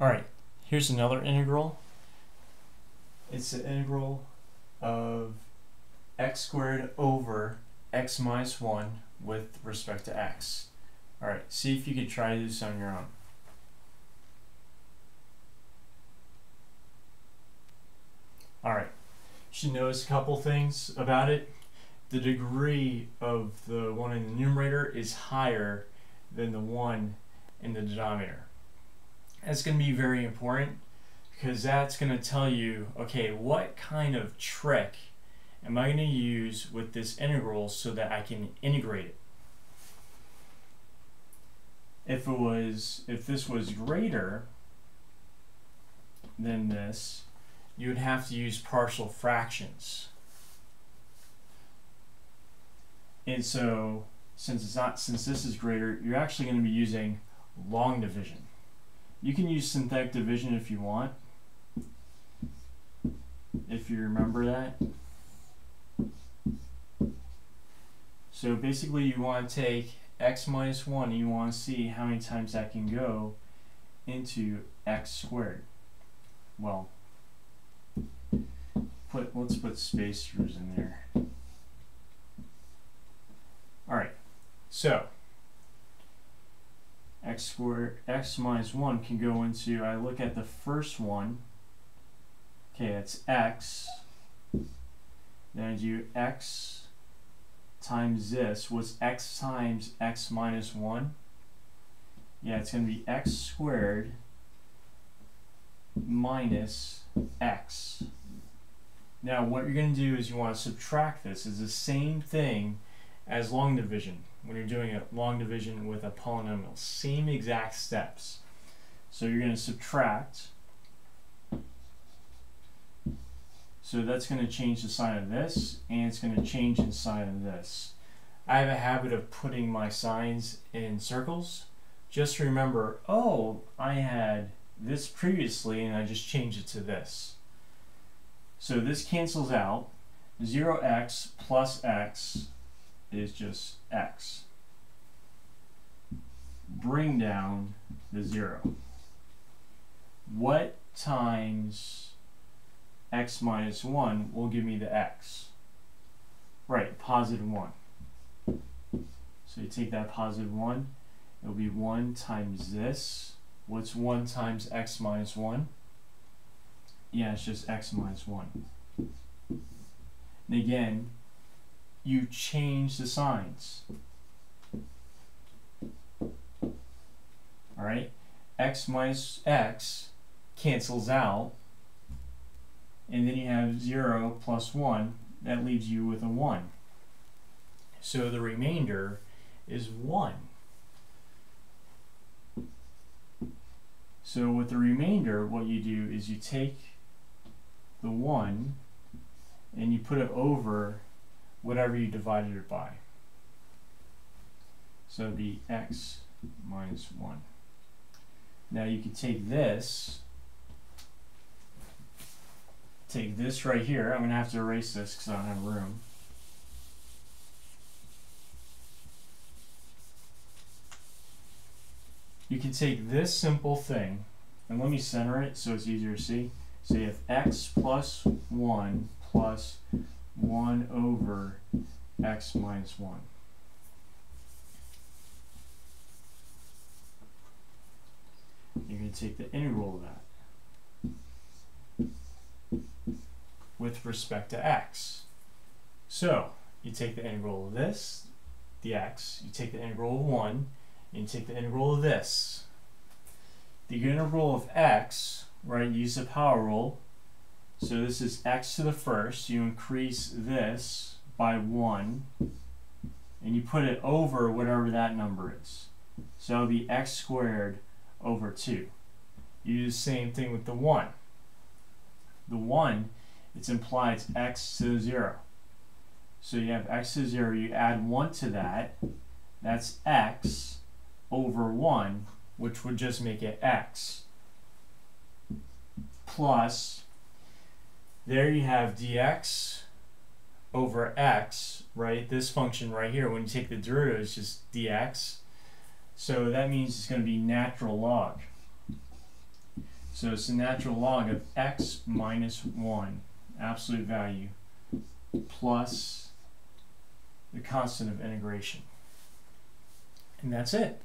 Alright, here's another integral. It's the integral of x squared over x minus 1 with respect to x. Alright, see if you could try this on your own. Alright, should notice a couple things about it. The degree of the one in the numerator is higher than the one in the denominator. That's going to be very important because that's going to tell you, okay, what kind of trick am I going to use with this integral so that I can integrate it? If it was, if this was greater than this, you would have to use partial fractions. And so, since it's not, since this is greater, you're actually going to be using long division. You can use synthetic division if you want, if you remember that. So basically you want to take x minus 1 and you want to see how many times that can go into x squared. Well, put let's put space in there. Alright, so x squared, x minus 1 can go into, I look at the first one, okay, that's x, then I do x times this, was x times x minus 1? Yeah, it's going to be x squared minus x. Now what you're going to do is you want to subtract this. It's the same thing as long division when you're doing a long division with a polynomial. Same exact steps. So you're going to subtract. So that's going to change the sign of this, and it's going to change the sign of this. I have a habit of putting my signs in circles. Just remember, oh, I had this previously, and I just changed it to this. So this cancels out. 0x plus x is just x. Bring down the 0. What times x minus 1 will give me the x? Right, positive 1. So you take that positive 1, it'll be 1 times this. What's 1 times x minus 1? Yeah, it's just x minus 1. And again, you change the signs. Alright? x minus x cancels out. And then you have 0 plus 1. That leaves you with a 1. So the remainder is 1. So with the remainder, what you do is you take the 1 and you put it over whatever you divided it by. So be x minus 1. Now you can take this, take this right here. I'm going to have to erase this because I don't have room. You can take this simple thing, and let me center it so it's easier to see. So you have x plus 1 plus 1 over x minus 1. You're going to take the integral of that with respect to x. So, you take the integral of this, the x, you take the integral of 1, and you take the integral of this. The integral of x, right, use the power rule, so this is x to the first. You increase this by 1, and you put it over whatever that number is. So it'll be x squared over 2. You do the same thing with the 1. The 1, it's implied it's x to the 0. So you have x to the 0, you add 1 to that, that's x over 1, which would just make it x, plus there you have dx over x, right? This function right here, when you take the derivative, it's just dx. So that means it's going to be natural log. So it's the natural log of x minus 1, absolute value, plus the constant of integration. And that's it.